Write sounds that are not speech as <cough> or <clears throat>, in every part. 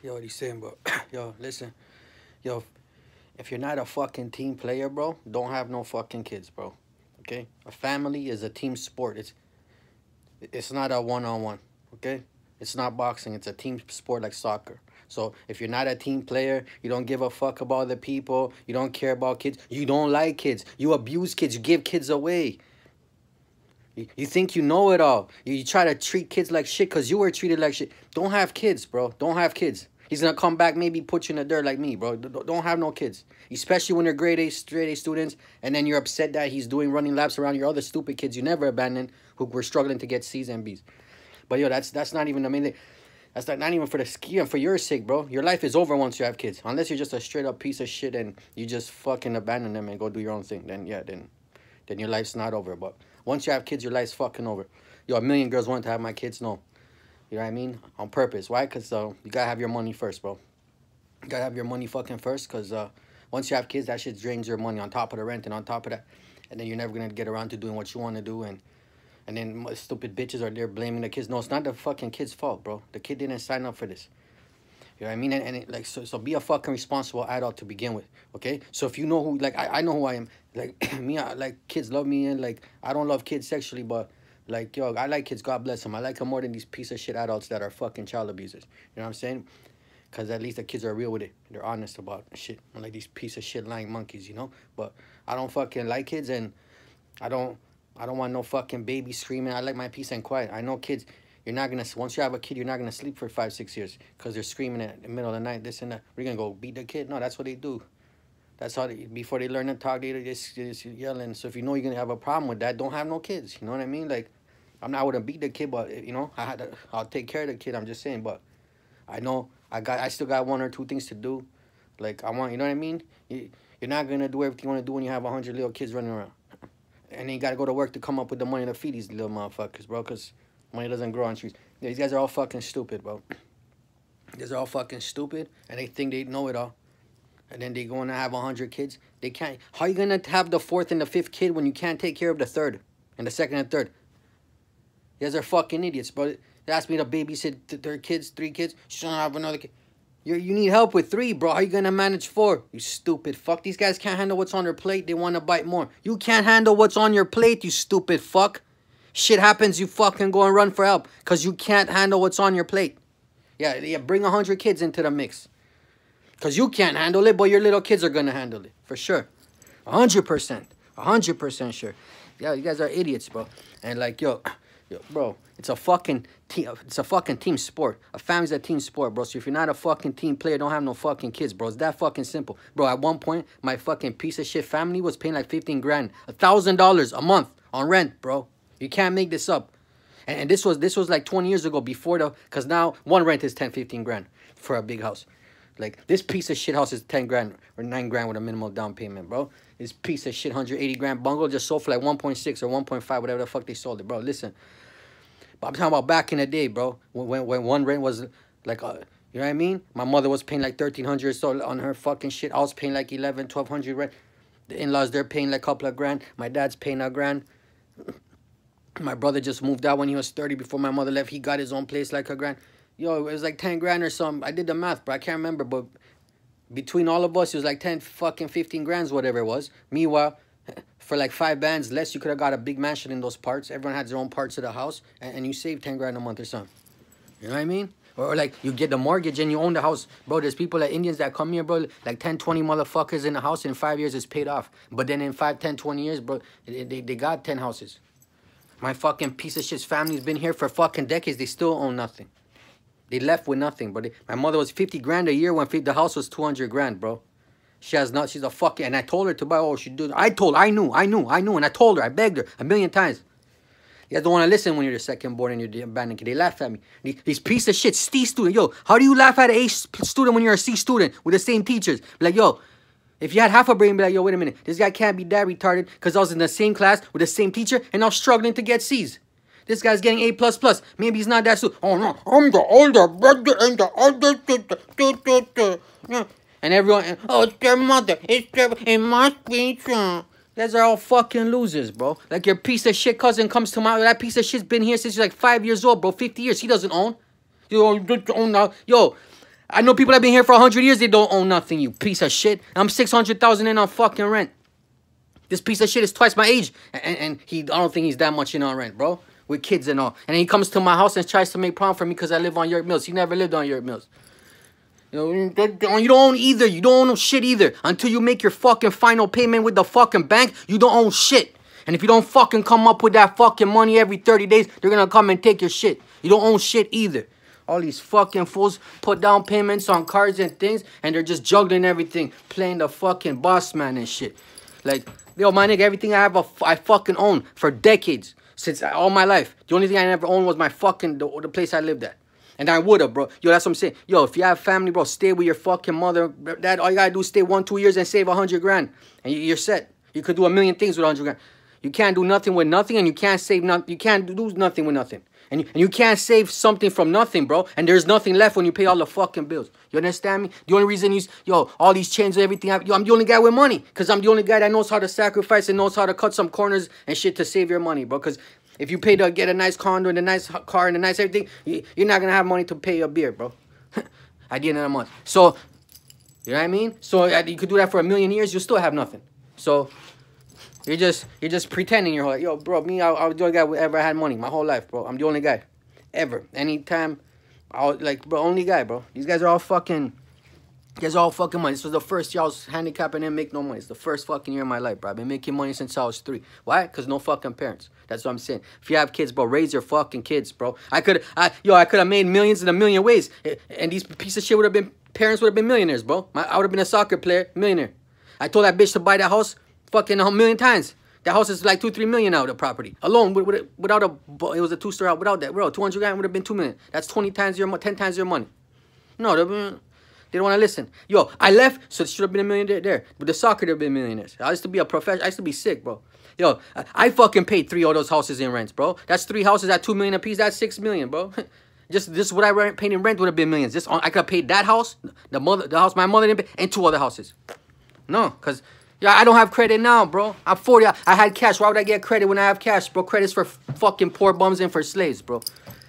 Yo, what he's saying, bro. <clears throat> Yo, listen. Yo, if you're not a fucking team player, bro, don't have no fucking kids, bro. Okay? A family is a team sport. It's it's not a one-on-one, okay? It's not boxing. It's a team sport like soccer. So if you're not a team player, you don't give a fuck about the people, you don't care about kids, you don't like kids, you abuse kids, you give kids away. You, you think you know it all. You, you try to treat kids like shit because you were treated like shit. Don't have kids, bro. Don't have kids. He's gonna come back, maybe put you in the dirt like me, bro. Don't have no kids, especially when they're grade A, straight A students, and then you're upset that he's doing running laps around your other stupid kids you never abandoned who were struggling to get C's and B's. But yo, that's that's not even the main thing. That's not, not even for the ski and for your sake, bro. Your life is over once you have kids, unless you're just a straight up piece of shit and you just fucking abandon them and go do your own thing. Then yeah, then then your life's not over. But once you have kids, your life's fucking over. Yo, a million girls want to have my kids. No. You know what I mean? On purpose. Why? Because uh, you got to have your money first, bro. You got to have your money fucking first because uh, once you have kids, that shit drains your money on top of the rent and on top of that. And then you're never going to get around to doing what you want to do. And and then stupid bitches are there blaming the kids. No, it's not the fucking kid's fault, bro. The kid didn't sign up for this. You know what I mean? And, and it, like, so, so be a fucking responsible adult to begin with, okay? So if you know who, like, I, I know who I am. Like, <clears throat> me, I, like, kids love me, and, like, I don't love kids sexually, but like, yo, I like kids. God bless them. I like them more than these piece of shit adults that are fucking child abusers. You know what I'm saying? Because at least the kids are real with it. They're honest about shit. Like these piece of shit lying monkeys, you know? But I don't fucking like kids and I don't I don't want no fucking baby screaming. I like my peace and quiet. I know kids, you're not to, once you have a kid, you're not to sleep for five, six years because they're screaming at the middle of the night, this and that. We're to go beat the kid. No, that's what they do. That's how they, before they learn to talk, they just, just yelling. So if you know you're to have a problem with that, don't have no kids. You know what I mean? Like, I'm not, wouldn't beat the kid, but you know, I had to, I'll take care of the kid. I'm just saying, but I know I got, I still got one or two things to do. Like I want, you know what I mean? You, you're not gonna do everything you want to do when you have hundred little kids running around, and then you gotta go to work to come up with the money to feed these little motherfuckers, bro. Cause money doesn't grow on trees. These guys are all fucking stupid, bro. These are all fucking stupid, and they think they know it all. And then they're going to have a hundred kids. They can't. How are you gonna have the fourth and the fifth kid when you can't take care of the third and the second and third? You guys are fucking idiots, bro. They asked me to babysit their kids, three kids. She don't have another kid. You you need help with three, bro. How you gonna manage four? You stupid fuck. These guys can't handle what's on their plate. They want to bite more. You can't handle what's on your plate, you stupid fuck. Shit happens, you fucking go and run for help. Because you can't handle what's on your plate. Yeah, yeah, bring a hundred kids into the mix. Because you can't handle it, but your little kids are gonna handle it. For sure. A hundred percent. A hundred percent sure. Yeah, you guys are idiots, bro. And like, yo, Yo, bro, it's a fucking team. It's a fucking team sport. A family's a team sport, bro. So if you're not a fucking team player, don't have no fucking kids, bro. It's that fucking simple, bro. At one point, my fucking piece of shit family was paying like fifteen grand, a thousand dollars a month on rent, bro. You can't make this up. And, and this was this was like twenty years ago before the, cause now one rent is 10, 15 grand for a big house. Like this piece of shit house is ten grand or nine grand with a minimal down payment, bro. This piece of shit 180 grand bungalow just sold for like 1.6 or 1.5, whatever the fuck they sold it, bro. Listen, but I'm talking about back in the day, bro. When when one rent was like, uh, you know what I mean? My mother was paying like 1300 so on her fucking shit. I was paying like 11, 1200 rent. The in-laws, they're paying like a couple of grand. My dad's paying a grand. <clears throat> My brother just moved out when he was 30 before my mother left. He got his own place like a grand. Yo, it was like 10 grand or something. I did the math, but I can't remember. But between all of us, it was like 10 fucking 15 grands, whatever it was. Meanwhile, for like five bands less, you could have got a big mansion in those parts. Everyone had their own parts of the house, and, and you save 10 grand a month or something. You know what I mean? Or, or, like you get the mortgage and you own the house. Bro, there's people like Indians that come here, bro, like 10, 20 motherfuckers in the house in five years it's paid off. But then in 5, 10, 20 years, bro, they, they, they got 10 houses. My fucking piece of shit's family's been here for fucking decades. They still own nothing. They left with nothing, bro. They, my mother was 50 grand a year when the house was 200 grand, bro. She has not. She's a fucking. And I told her to buy. Oh, she do. I told. I knew. I knew. I knew. And I told her. I begged her a million times. You guys don't want to listen when you're the second born and you're the abandoned kid. They laugh at me. These, piece of shit C student. Yo, how do you laugh at an A student when you're a C student with the same teachers? Like, yo, if you had half a brain, be like, yo, wait a minute. This guy can't be that retarded because I was in the same class with the same teacher and I was struggling to get C's. This guy's getting A++. plus plus. Maybe he's not that so. Oh, no, I'm the older brother and the older. Sister. And everyone, oh, it's their mother. It's their, it must be true. Guys are all fucking losers, bro. Like your piece of shit cousin comes to my, that piece of shit's been here since he's like five years old, bro. 50 years. He doesn't own. You don't own now. Yo, I know people that have been here for 100 years, they don't own nothing, you piece of shit. I'm 600,000 in on fucking rent. This piece of shit is twice my age. And, and he, I don't think he's that much in on rent, bro. With kids and all. And he comes to my house and tries to make problem for me because I live on York Mills. He never lived on York Mills. You know, you don't own either. You don't own shit either. Until you make your fucking final payment with the fucking bank, you don't own shit. And if you don't fucking come up with that fucking money every 30 days, they're gonna come and take your shit. You don't own shit either. All these fucking fools put down payments on cars and things, and they're just juggling everything, playing the fucking boss man and shit. Like, yo, my nigga, everything I have, a, I fucking own for decades, since all my life. The only thing I never owned was my fucking, the, the place I lived at. And I would have, bro. Yo, that's what I'm saying. Yo, if you have family, bro, stay with your fucking mother. Dad, all you gotta do is stay one, two years and save a hundred grand. And you're set. You could do a million things with a hundred grand. You can't do nothing with nothing, and you can't save nothing. You can't do nothing with nothing. And you, and you can't save something from nothing, bro. And there's nothing left when you pay all the fucking bills. You understand me? The only reason you, yo, all these chains and everything, yo, I'm the only guy with money. Because I'm the only guy that knows how to sacrifice and knows how to cut some corners and shit to save your money, bro. Because if you pay to get a nice condo and a nice car and a nice everything, you're not going to have money to pay your beer, bro. <laughs> At the end of the month. So, you know what I mean? So, uh, you could do that for a million years, you'll still have nothing. So, you're just you're just pretending you're like, yo, bro, me, I, I was the only guy who ever had money my whole life, bro. I'm the only guy. Ever. Anytime. I was like, bro, only guy, bro. These guys are all fucking you guys are all fucking money. This was the first I was handicapped and make no money. It's the first fucking year of my life, bro. I've been making money since I was three. Why? Because no fucking parents. That's what I'm saying. If you have kids, bro, raise your fucking kids, bro. I could, I, yo, I could have made millions in a million ways. Eh, and these piece of shit would have been, parents would have been millionaires, bro. I would have been a soccer player, millionaire. I told that bitch to buy that house fucking a million times. That house is like two, three million out of property alone. Without a, it was a two story out. Without that, bro, two hundred grand would have been two million. That's twenty times your, ten times your money. No, they don't want to listen. Yo, I left, so it should have been a millionaire there. But the soccer, they've been millionaires. I used to be a professional. I used to be sick, bro. Yo, I, I fucking paid three of those houses in rents, bro. That's three houses at two million a piece. That's six million, bro. <laughs> Just this what I rent, paid in rent would have been millions. This I could have paid that house, the mother, the house my mother didn't pay, and two other houses. No, cause yeah, I don't have credit now, bro. I'm 40. I, I had cash. Why would I get credit when I have cash, bro? Credit's for fucking poor bums and for slaves, bro.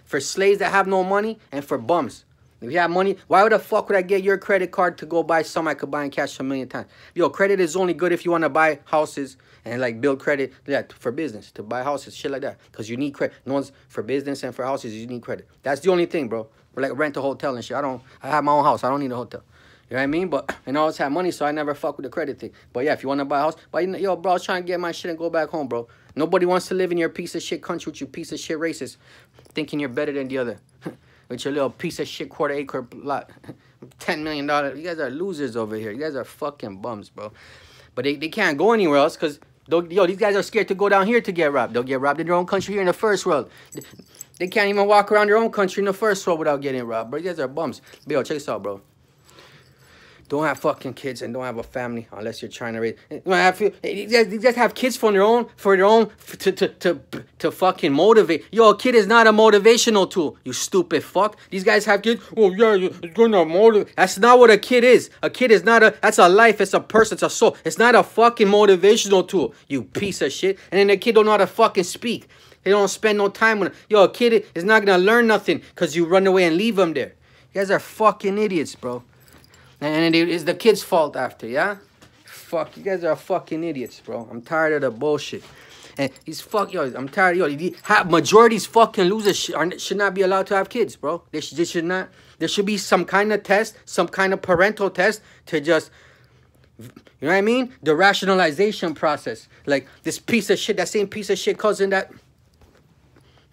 For slaves that have no money and for bums. If you have money, why would the fuck would I get your credit card to go buy something I could buy in cash a million times? Yo, credit is only good if you want to buy houses and like build credit yeah, for business, to buy houses, shit like that. Because you need credit. No one's for business and for houses, you need credit. That's the only thing, bro. Or like rent a hotel and shit. I don't, I have my own house. I don't need a hotel. You know what I mean? But and I always have money, so I never fuck with the credit thing. But yeah, if you want to buy a house, but yo, bro, I was trying to get my shit and go back home, bro. Nobody wants to live in your piece of shit country with you piece of shit racist, thinking you're better than the other. <laughs> with your little piece of shit quarter acre lot. <laughs> $10 million. You guys are losers over here. You guys are fucking bums, bro. But they, they can't go anywhere else because, yo, these guys are scared to go down here to get robbed. They'll get robbed in their own country here in the first world. They can't even walk around their own country in the first world without getting robbed, bro. You guys are bums. But yo, check this out, bro. Don't have fucking kids and don't have a family unless you're trying to raise. Eh, you have, these guys, have kids for their own, for their own, to, to, to, to fucking motivate. Yo, a kid is not a motivational tool, you stupid fuck. These guys have kids. Oh, yeah, it's gonna motivate. That's not what a kid is. A kid is not a, that's a life, it's a person, it's a soul. It's not a fucking motivational tool, you piece of shit. And then the kid don't know how to fucking speak. They don't spend no time with Yo, a kid is not gonna learn nothing because you run away and leave them there. You guys are fucking idiots, bro. And it is the kid's fault after, yeah? Fuck, you guys are fucking idiots, bro. I'm tired of the bullshit. And he's fuck, yo, I'm tired, yo. Majority's fucking losers should, are, should not be allowed to have kids, bro. They should, they should not. There should be some kind of test, some kind of parental test to just you know what I mean? The rationalization process. Like this piece of shit, that same piece of shit cousin that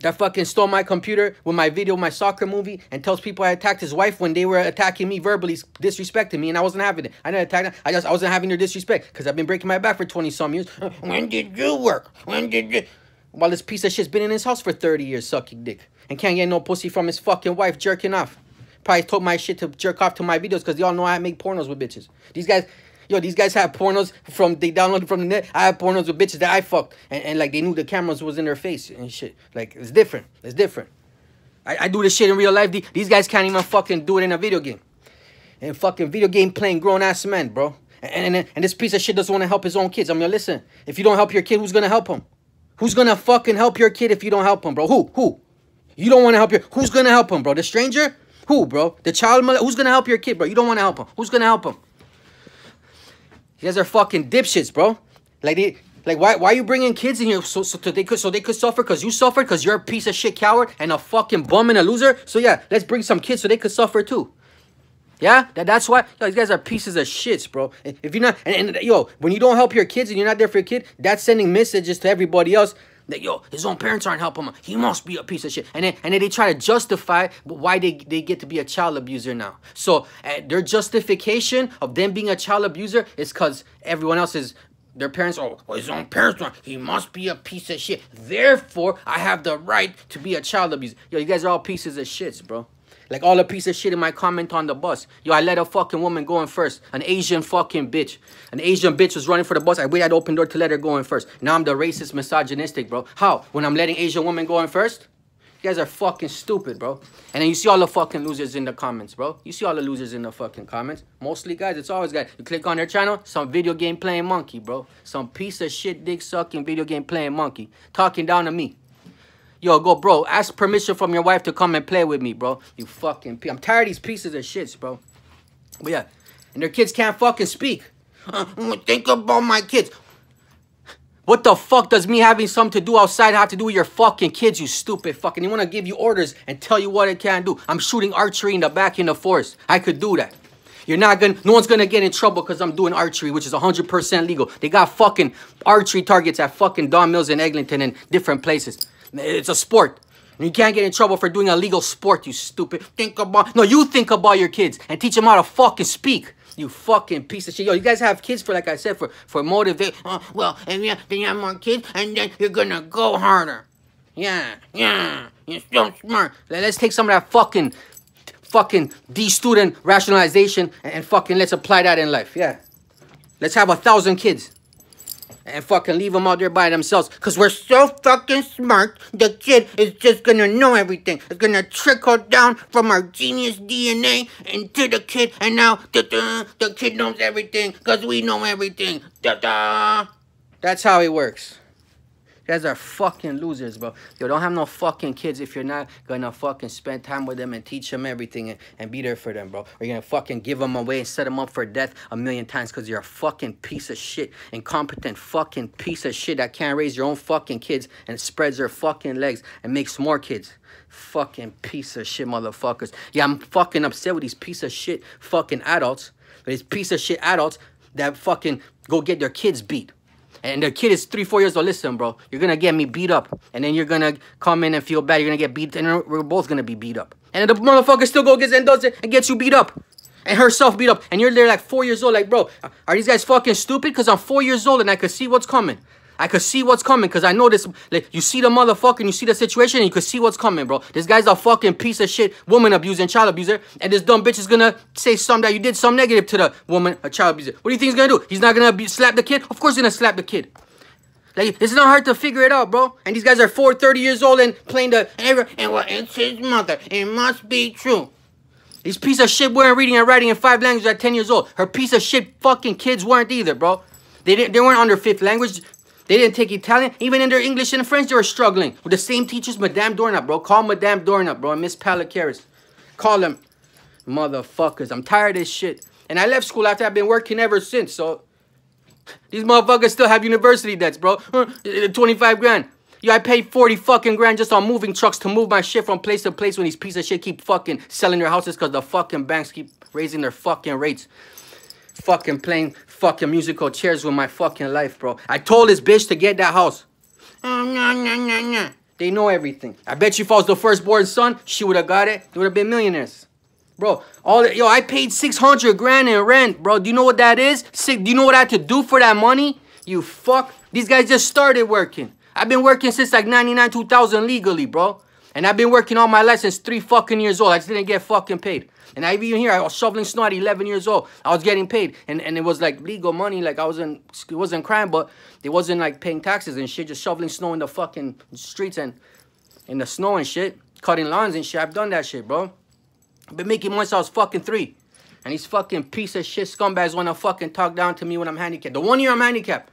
that fucking stole my computer with my video, my soccer movie, and tells people I attacked his wife when they were attacking me verbally, disrespecting me, and I wasn't having it. I didn't attack them. I just I wasn't having their disrespect because I've been breaking my back for 20 some years. <laughs> When did you work? When did you? While this piece of shit's been in his house for 30 years sucking dick and can't get no pussy from his fucking wife jerking off. Probably told my shit to jerk off to my videos because they all know I make pornos with bitches. These guys, Yo, these guys have pornos from they downloaded from the net. I have pornos with bitches that I fucked, and, and like they knew the cameras was in their face and shit. Like it's different. It's different. I, I do this shit in real life. These guys can't even fucking do it in a video game. And fucking video game playing grown ass men, bro. And, and, and this piece of shit doesn't want to help his own kids. I mean, listen, if you don't help your kid, who's gonna help him? Who's gonna fucking help your kid if you don't help him, bro? Who? Who? You don't want to help your. Who's gonna help him, bro? The stranger? Who, bro? The child? Who's gonna help your kid, bro? You don't want to help him. Who's gonna help him? You guys are fucking dipshits, bro. Like they, like why, why are you bringing kids in here so, so they could, so they could suffer because you suffered because you're a piece of shit coward and a fucking bum and a loser. So yeah, let's bring some kids so they could suffer too. Yeah, that, that's why yo, these guys are pieces of shits, bro. If you're not, and, and yo, when you don't help your kids and you're not there for your kid, that's sending messages to everybody else that yo, his own parents aren't helping him. He must be a piece of shit. And then and then they try to justify why they, they get to be a child abuser now. So uh, their justification of them being a child abuser is because everyone else is their parents, oh, well, his own parents, he must be a piece of shit. Therefore, I have the right to be a child abuser. Yo, you guys are all pieces of shits, bro. Like all the piece of shit in my comment on the bus. Yo, I let a fucking woman go in first. An Asian fucking bitch. An Asian bitch was running for the bus. I waited at the open door to let her go in first. Now I'm the racist, misogynistic, bro. How? When I'm letting Asian women go in first? You guys are fucking stupid, bro. And then you see all the fucking losers in the comments, bro. You see all the losers in the fucking comments. Mostly guys, it's always guys. You click on their channel, some video game playing monkey, bro. Some piece of shit dick sucking video game playing monkey. Talking down to me. Yo, go, bro. Ask permission from your wife to come and play with me, bro. You fucking... I'm tired of these pieces of shits, bro. But yeah. And their kids can't fucking speak. Uh, think about my kids. What the fuck does me having something to do outside have to do with your fucking kids, you stupid fucking... You want to give you orders and tell you what it can't do. I'm shooting archery in the back in the forest. I could do that. You're not gonna, no one's gonna get in trouble because I'm doing archery, which is 100% legal. They got fucking archery targets at fucking Don Mills in Eglinton and different places. It's a sport. You can't get in trouble for doing a legal sport, you stupid. Think about, no, you think about your kids and teach them how to fucking speak. You fucking piece of shit. Yo, you guys have kids for, like I said, for, for motivate. Uh, well, and yeah, then you have more kids and then you're gonna go harder. Yeah, yeah, you're so smart. Let's take some of that fucking, fucking D-student rationalization and, and fucking let's apply that in life. Yeah. Let's have a thousand kids and fucking leave them out there by themselves. Because we're so fucking smart, the kid is just gonna know everything. It's gonna trickle down from our genius DNA into the kid, and now the kid knows everything because we know everything. Da -da. That's how it works. You guys are fucking losers, bro. Yo, don't have no fucking kids if you're not gonna fucking spend time with them and teach them everything and, and be there for them, bro. Or you're gonna fucking give them away and set them up for death a million times because you're a fucking piece of shit, incompetent fucking piece of shit that can't raise your own fucking kids and spreads their fucking legs and makes more kids. Fucking piece of shit motherfuckers. Yeah, I'm fucking upset with these piece of shit fucking adults. But these piece of shit adults that fucking go get their kids beat and the kid is three, four years old, listen, bro, you're gonna get me beat up. And then you're gonna come in and feel bad. You're gonna get beat, and we're both gonna be beat up. And the motherfucker still go gets and does it and gets you beat up. And herself beat up. And you're there like four years old, like, bro, are these guys fucking stupid? Because I'm four years old and I could see what's coming. I could see what's coming because I know this. Like, you see the motherfucker and you see the situation and you could see what's coming, bro. This guy's a fucking piece of shit, woman abuser and child abuser. And this dumb bitch is gonna say something that you did some negative to the woman, a child abuser. What do you think he's gonna do? He's not gonna be, slap the kid? Of course he's gonna slap the kid. Like, it's not hard to figure it out, bro. And these guys are 4, 30 years old and playing the... And well, it's his mother. It must be true. These piece of shit weren't reading and writing in five languages at 10 years old. Her piece of shit fucking kids weren't either, bro. They didn't. They weren't under fifth language. They didn't take Italian. Even in their English and French, they were struggling. With the same teachers, Madame Dornap, bro. Call Madame Dornap, bro. And Miss Palacaris. Call them. Motherfuckers. I'm tired of this shit. And I left school after I've been working ever since, so... <laughs> These motherfuckers still have university debts, bro. Uh, 25 grand. Yo, I paid 40 fucking grand just on moving trucks to move my shit from place to place when these pieces of shit keep fucking selling their houses because the fucking banks keep raising their fucking rates. Fucking playing fucking musical chairs with my fucking life, bro. I told this bitch to get that house. They know everything. I bet you if I was the firstborn son, she would have got it. They would have been millionaires. Bro, all the, yo, I paid 600 grand in rent, bro. Do you know what that is? Sick. Do you know what I had to do for that money? You fuck. These guys just started working. I've been working since like 99, 2000 legally, bro. And I've been working all my life since three fucking years old. I just didn't get fucking paid. And I even here, I was shoveling snow at 11 years old. I was getting paid. And, and it was like legal money. Like I wasn't, it wasn't crime, but it wasn't like paying taxes and shit. Just shoveling snow in the fucking streets and in the snow and shit. Cutting lawns and shit. I've done that shit, bro. I've been making money since I was fucking three. And these fucking piece of shit scumbags wanna fucking talk down to me when I'm handicapped. The one year I'm handicapped.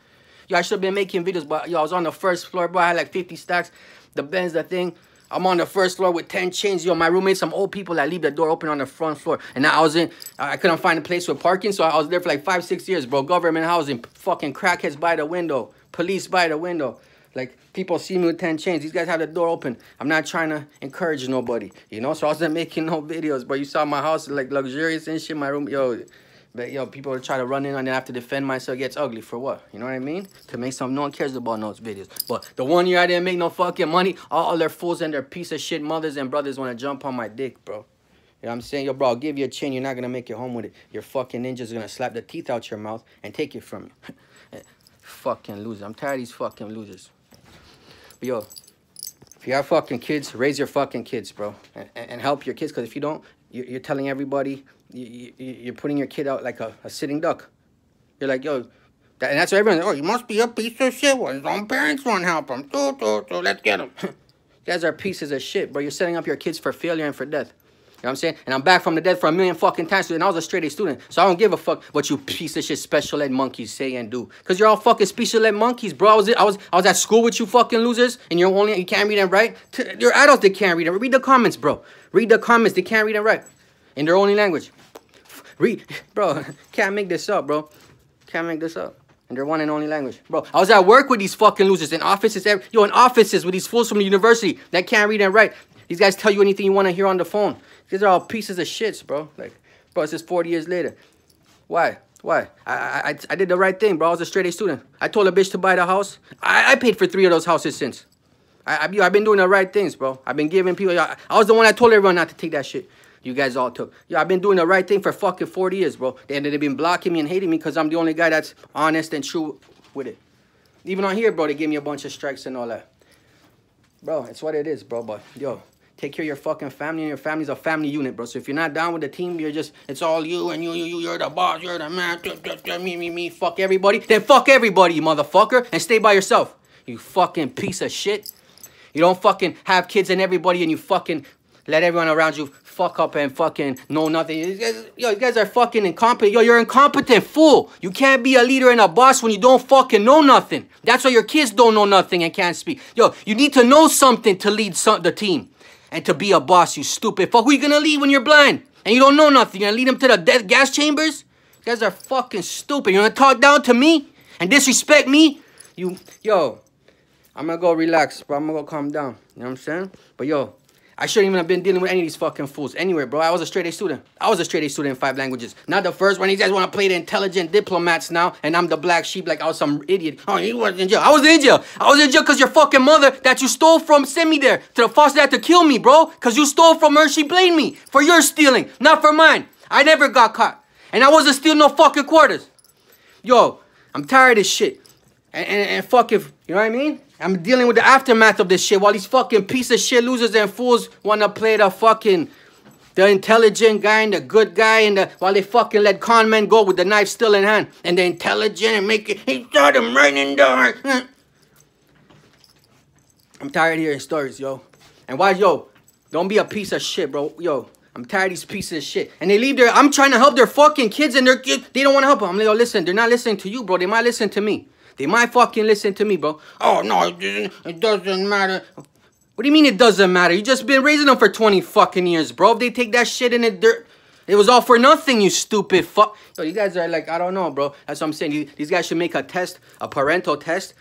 Yo, I should have been making videos, but yo, I was on the first floor, bro. I had like 50 stacks. The Benz, the thing. I'm on the first floor with 10 chains. Yo, my roommates, some old people that leave the door open on the front floor. And I was in, I couldn't find a place for parking, so I was there for like five, six years, bro. Government housing, fucking crackheads by the window, police by the window. Like, people see me with 10 chains. These guys have the door open. I'm not trying to encourage nobody, you know? So I wasn't making no <laughs> videos, but you saw my house, like, luxurious and shit. My room, yo, but yo, people try to run in and I have to defend myself. It gets ugly for what? You know what I mean? To make some, no one cares about those videos. But the one year I didn't make no fucking money, all their fools and their piece of shit mothers and brothers want to jump on my dick, bro. You know what I'm saying? Yo, bro, I'll give you a chin. You're not going to make it home with it. Your fucking ninja's going to slap the teeth out your mouth and take it from you. <laughs> fucking loser. I'm tired of these fucking losers. But yo, if you have fucking kids, raise your fucking kids, bro. And, and help your kids. Because if you don't, you're telling everybody you, you, are putting your kid out like a, a sitting duck. You're like, yo, that, and that's what everyone's, oh, you must be a piece of shit. Well, his own parents won't help him. So, so, so, let's get him. <laughs> you guys are pieces of shit, bro. You're setting up your kids for failure and for death. You know what I'm saying? And I'm back from the dead for a million fucking times. And I was a straight A student. So I don't give a fuck what you piece of shit special ed monkeys say and do. Cause you're all fucking special ed monkeys, bro. I was I was I was at school with you fucking losers and you're only you can't read and write. You're adults that can't read and read the comments, bro. Read the comments. They can't read and write. In their only language. Read, bro, <laughs> can't make this up, bro. Can't make this up. And their one and only language. Bro, I was at work with these fucking losers in offices. Yo, in offices with these fools from the university that can't read and write. These guys tell you anything you want to hear on the phone. These are all pieces of shits, bro. Like, bro, it's just 40 years later. Why? Why? I, I, I did the right thing, bro. I was a straight A student. I told a bitch to buy the house. I, I paid for three of those houses since. I, I, I've been doing the right things, bro. I've been giving people. I, I was the one that told everyone not to take that shit you guys all took. Yeah, I've been doing the right thing for fucking 40 years, bro. And they've been blocking me and hating me because I'm the only guy that's honest and true with it. Even on here, bro, they gave me a bunch of strikes and all that. Bro, it's what it is, bro. But, yo, take care of your fucking family and your family's a family unit, bro. So if you're not down with the team, you're just, it's all you and you, you, you, you're the boss, you're the man, me, me, me, fuck everybody. Then fuck everybody, motherfucker, and stay by yourself. You fucking piece of shit. You don't fucking have kids and everybody and you fucking let everyone around you fuck up and fucking know nothing. You guys, yo, you guys are fucking incompetent. Yo, you're incompetent fool. You can't be a leader and a boss when you don't fucking know nothing. That's why your kids don't know nothing and can't speak. Yo, you need to know something to lead some, the team and to be a boss, you stupid fuck. Who you gonna lead when you're blind and you don't know nothing? You're gonna lead them to the death gas chambers? You guys are fucking stupid. You're gonna talk down to me and disrespect me? You, yo, I'm gonna go relax, but I'm gonna go calm down. You know what I'm saying? But yo, I shouldn't even have been dealing with any of these fucking fools anywhere, bro. I was a straight A student. I was a straight A student in five languages. Not the first one. These guys want to play the intelligent diplomats now, and I'm the black sheep like I was some idiot. Oh, you was in jail. I was in jail. I was in jail because your fucking mother that you stole from sent me there to the foster dad to kill me, bro. Because you stole from her. She blamed me for your stealing, not for mine. I never got caught. And I wasn't stealing no fucking quarters. Yo, I'm tired of this shit. And, and, and fuck if, you know what I mean? I'm dealing with the aftermath of this shit while these fucking piece of shit losers and fools want to play the fucking the intelligent guy and the good guy and the while they fucking let con men go with the knife still in hand and the intelligent and make it he shot him right in the heart. <laughs> I'm tired of hearing stories, yo. And why, yo, don't be a piece of shit, bro. Yo, I'm tired of these pieces of shit. And they leave their, I'm trying to help their fucking kids and their kids, they don't want to help them. I'm like, yo, listen, they're not listening to you, bro. They might listen to me. They might fucking listen to me, bro. Oh, no, it doesn't, it doesn't matter. What do you mean it doesn't matter? You just been raising them for 20 fucking years, bro. If they take that shit in the dirt, it was all for nothing, you stupid fuck. Yo, you guys are like, I don't know, bro. That's what I'm saying. You, these guys should make a test, a parental test.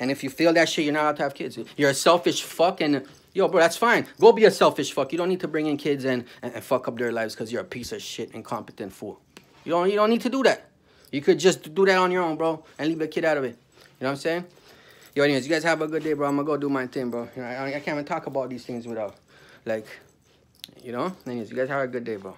And if you feel that shit, you're not allowed to have kids. You're a selfish fuck. And, yo, bro, that's fine. Go be a selfish fuck. You don't need to bring in kids and, and, and fuck up their lives because you're a piece of shit, incompetent fool. You don't, you don't need to do that. You could just do that on your own, bro, and leave the kid out of it. You know what I'm saying? Yo, anyways, you guys have a good day, bro. I'm gonna go do my thing, bro. You know, I, I can't even talk about these things without, like, you know? Anyways, you guys have a good day, bro.